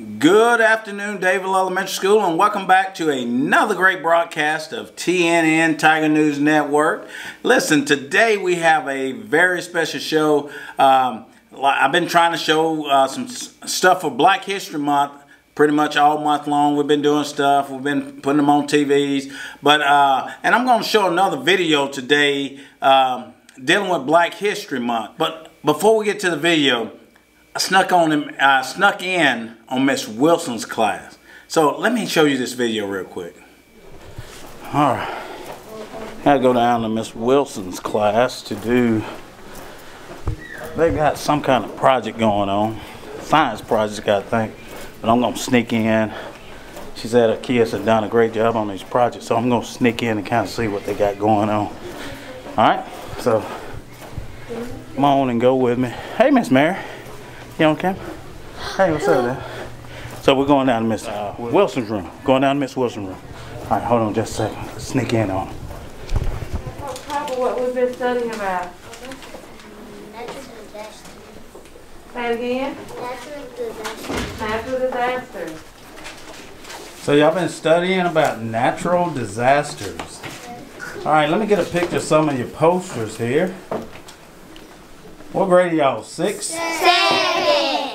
Good afternoon, Dadeville Elementary School, and welcome back to another great broadcast of TNN Tiger News Network. Listen, today we have a very special show. Um, I've been trying to show uh, some stuff for Black History Month pretty much all month long. We've been doing stuff. We've been putting them on TVs. But uh, and I'm going to show another video today um, dealing with Black History Month. But before we get to the video, I snuck on him. I snuck in on Miss Wilson's class. So let me show you this video real quick. All right. I go down to Miss Wilson's class to do. They've got some kind of project going on, science project, I think. But I'm gonna sneak in. She said her kids have done a great job on these projects, so I'm gonna sneak in and kind of see what they got going on. All right. So come on and go with me. Hey, Miss Mary. You on camera? Hey, what's up there? So we're going down to Miss uh, Wilson's room. Going down to Miss Wilson's room. All right, hold on just a second. Sneak in on. Papa, what we've been studying about? Say again? Natural disasters. Natural disasters. So y'all been studying about natural disasters. All right, let me get a picture of some of your posters here. What grade are y'all? Six? Seven.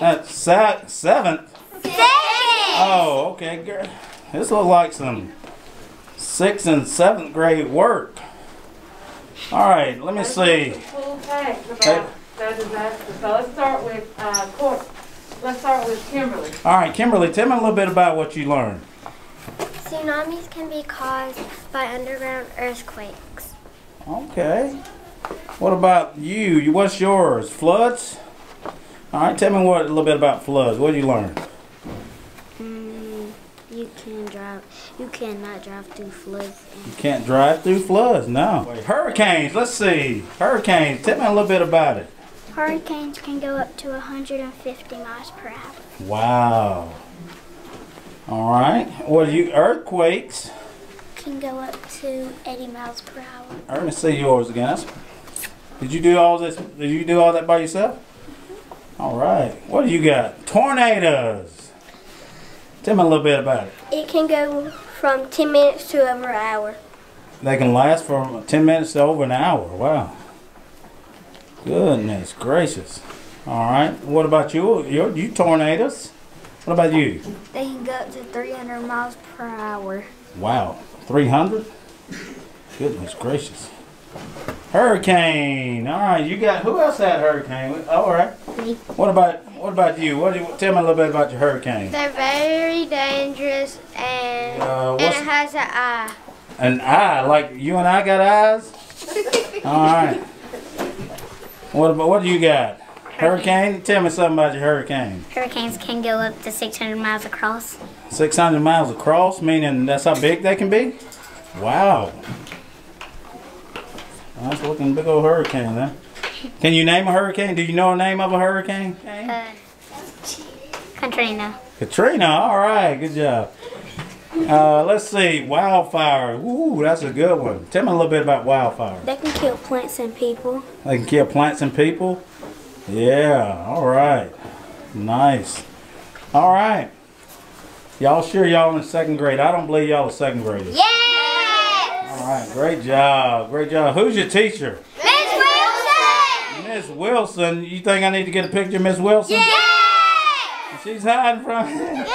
That's se- seventh? Seven. Oh, okay. This looks like some sixth and seventh grade work. All right, let me see. Full text Hey. about the. So let's start with, uh, Court. Let's start with Kimberly. All right, Kimberly, tell me a little bit about what you learned. Tsunamis can be caused by underground earthquakes. Okay. What about you? You- What's yours? Floods? All right, tell me what a little bit about floods. What did you learn? Mm, you can drive. You cannot drive through floods. You can't drive through floods. No. Wait, Hurricanes. Let's see. Hurricanes. Tell me a little bit about it. Hurricanes can go up to 150 miles per hour. Wow. All right. What are you? Earthquakes. Can go up to 80 miles per hour. Let me see yours again. That's, did you do all this? Did you do all that by yourself? All right. What do you got? Tornadoes. Tell me a little bit about it. It can go from 10 minutes to over an hour. They can last from 10 minutes to over an hour. Wow. Goodness gracious. All right. What about you? You, you tornadoes? What about you? They can go up to 300 miles per hour. Wow. 300? Goodness gracious. Hurricane. All right. You got who else had hurricane? All right. Me. What about what about you? What do you tell me a little bit about your hurricane? They're very dangerous and, Uh, and it has an eye. An eye, like you and I got eyes. All right. What about what do you got? Hurricane. Tell me something about your hurricane. Hurricanes can go up to 600 miles across. 600 miles across, meaning that's how big they can be? Wow. Nice looking big old hurricane, huh? Can you name a hurricane? Do you know a name of a hurricane? Uh, Katrina. Katrina, all right, good job. Uh, let's see, wildfire. Ooh, that's a good one. Tell me a little bit about wildfire. They can kill plants and people. They can kill plants and people? Yeah, all right. Nice. All right. Y'all sure y'all in second grade? I don't believe y'all are second graders. Yes! All right, great job, great job. Who's your teacher? Miss Wilson! Miss Wilson. You think I need to get a picture of Miss Wilson? Yes! She's hiding from There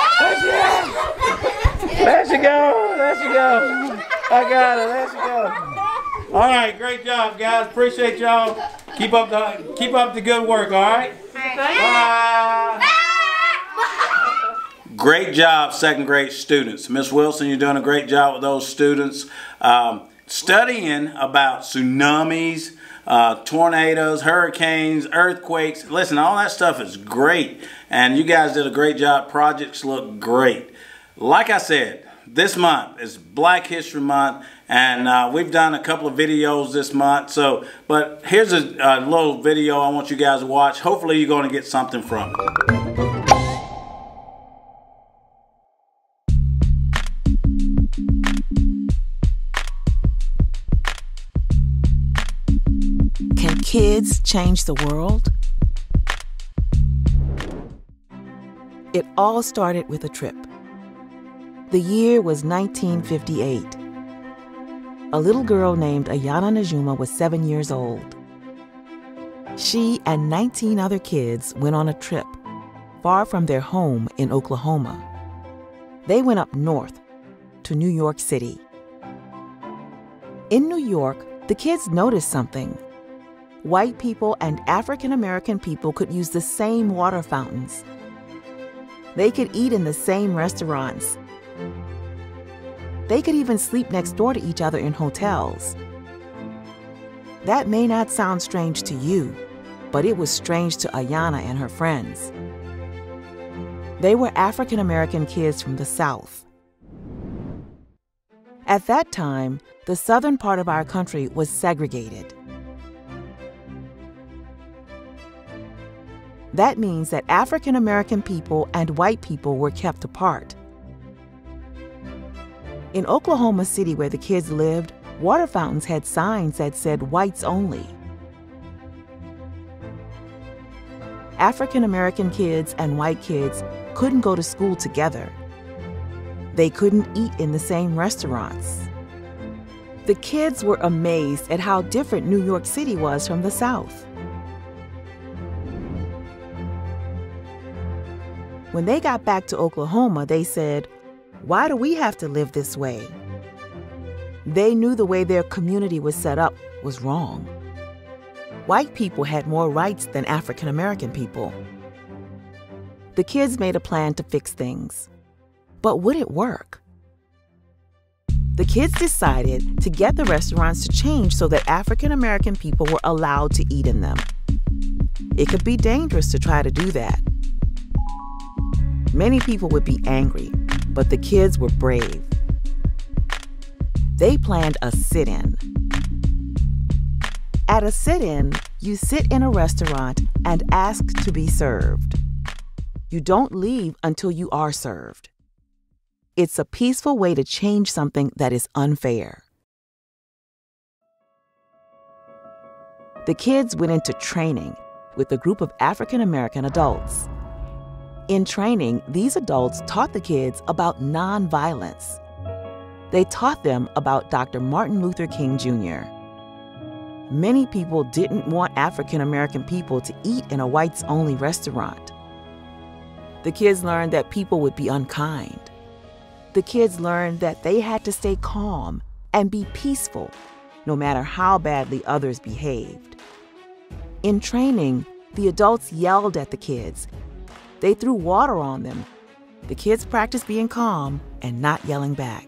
she is. There she go. There she go. I got her. There she go. All right, great job, guys. Appreciate y'all. Keep up the keep up the good work. All right. Bye. Great job, second grade students. Miss Wilson, you're doing a great job with those students. Um, studying about tsunamis, uh, tornadoes, hurricanes, earthquakes. Listen, all that stuff is great. And you guys did a great job. Projects look great. Like I said, this month is Black History Month, and uh, we've done a couple of videos this month. So, but here's a, a little video I want you guys to watch. Hopefully, you're going to get something from it. Kids change the world? It all started with a trip. The year was 1958. A little girl named Ayana Najuma was seven years old. She and 19 other kids went on a trip far from their home in Oklahoma. They went up north to New York City. In New York, the kids noticed something. White people and African American people could use the same water fountains. They could eat in the same restaurants. They could even sleep next door to each other in hotels. That may not sound strange to you, but it was strange to Ayana and her friends. They were African American kids from the South. At that time, the southern part of our country was segregated. That means that African American people and white people were kept apart. In Oklahoma City, where the kids lived, water fountains had signs that said whites only. African American kids and white kids couldn't go to school together. They couldn't eat in the same restaurants. The kids were amazed at how different New York City was from the South. When they got back to Oklahoma, they said, Why do we have to live this way? They knew the way their community was set up was wrong. White people had more rights than African American people. The kids made a plan to fix things. But would it work? The kids decided to get the restaurants to change so that African American people were allowed to eat in them. It could be dangerous to try to do that. Many people would be angry, but the kids were brave. They planned a sit in. At a sit in, you sit in a restaurant and ask to be served. You don't leave until you are served. It's a peaceful way to change something that is unfair. The kids went into training with a group of African American adults. In training, these adults taught the kids about nonviolence. They taught them about Dr. Martin Luther King Jr. Many people didn't want African American people to eat in a whites only restaurant. The kids learned that people would be unkind. The kids learned that they had to stay calm and be peaceful, no matter how badly others behaved. In training, the adults yelled at the kids they threw water on them. The kids practiced being calm and not yelling back.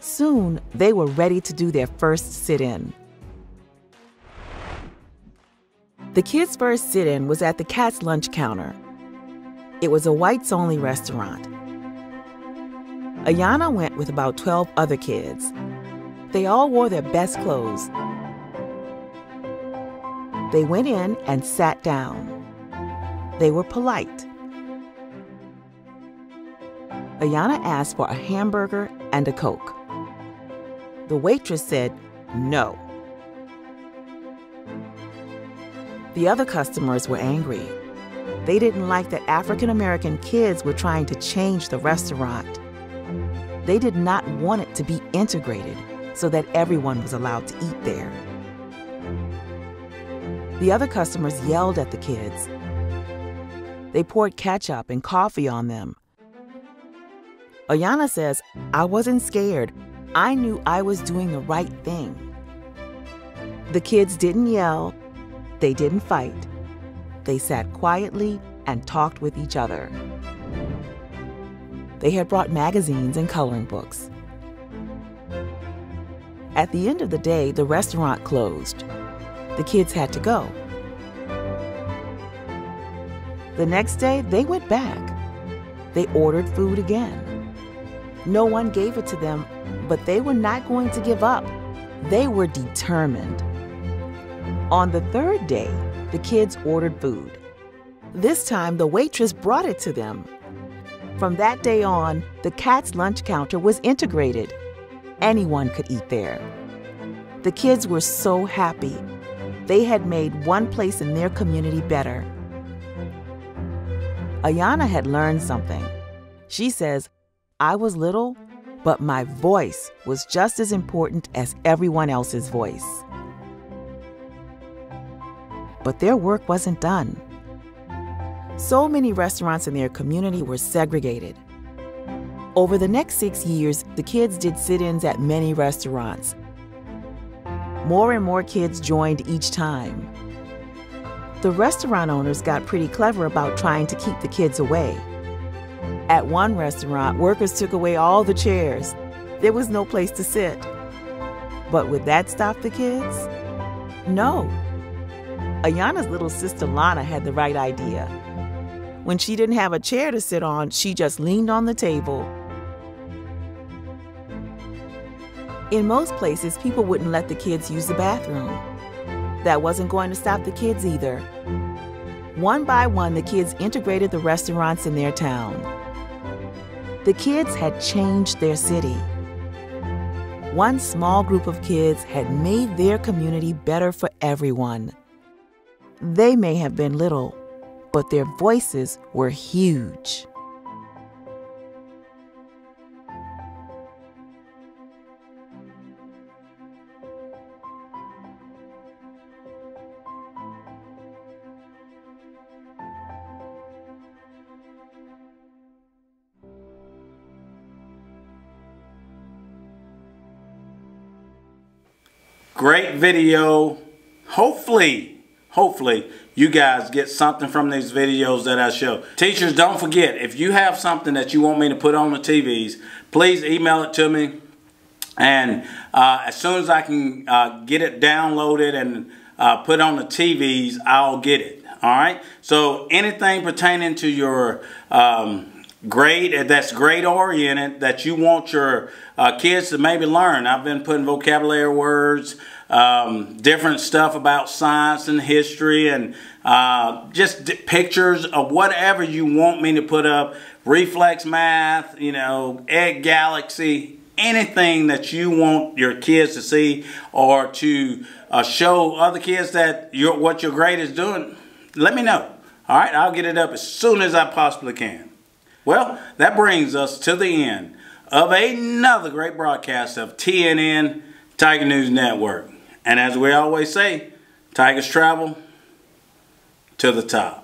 Soon, they were ready to do their first sit in. The kids' first sit in was at the Katz lunch counter. It was a whites only restaurant. Ayana went with about 12 other kids. They all wore their best clothes. They went in and sat down. They were polite. Ayana asked for a hamburger and a Coke. The waitress said no. The other customers were angry. They didn't like that African American kids were trying to change the restaurant. They did not want it to be integrated so that everyone was allowed to eat there. The other customers yelled at the kids they poured ketchup and coffee on them. Ayana says, I wasn't scared. I knew I was doing the right thing. The kids didn't yell, they didn't fight. They sat quietly and talked with each other. They had brought magazines and coloring books. At the end of the day, the restaurant closed. The kids had to go. The next day, they went back. They ordered food again. No one gave it to them, but they were not going to give up. They were determined. On the third day, the kids ordered food. This time, the waitress brought it to them. From that day on, the Katz lunch counter was integrated. Anyone could eat there. The kids were so happy. They had made one place in their community better. Ayana had learned something. She says, I was little, but my voice was just as important as everyone else's voice. But their work wasn't done. So many restaurants in their community were segregated. Over the next six years, the kids did sit ins at many restaurants. More and more kids joined each time. The restaurant owners got pretty clever about trying to keep the kids away. At one restaurant, workers took away all the chairs. There was no place to sit. But would that stop the kids? No. Ayana's little sister Lana had the right idea. When she didn't have a chair to sit on, she just leaned on the table. In most places, people wouldn't let the kids use the bathroom. That wasn't going to stop the kids either. One by one, the kids integrated the restaurants in their town. The kids had changed their city. One small group of kids had made their community better for everyone. They may have been little, but their voices were huge. Great video. Hopefully, hopefully you guys get something from these videos that I show. Teachers, don't forget, if you have something that you want me to put on the TVs, please email it to me. And uh, as soon as I can uh, get it downloaded and uh, put on the TVs, I'll get it. All right. So anything pertaining to your um, grade that's great oriented that you want your uh, kids to maybe learn. I've been putting vocabulary words, um, different stuff about science and history, and uh, just pictures of whatever you want me to put up. Reflex math, you know, egg galaxy, anything that you want your kids to see or to uh, show other kids that what your grade is doing. Let me know. All right, I'll get it up as soon as I possibly can. Well, that brings us to the end of another great broadcast of TNN Tiger News Network. And as we always say, Tigers travel to the top.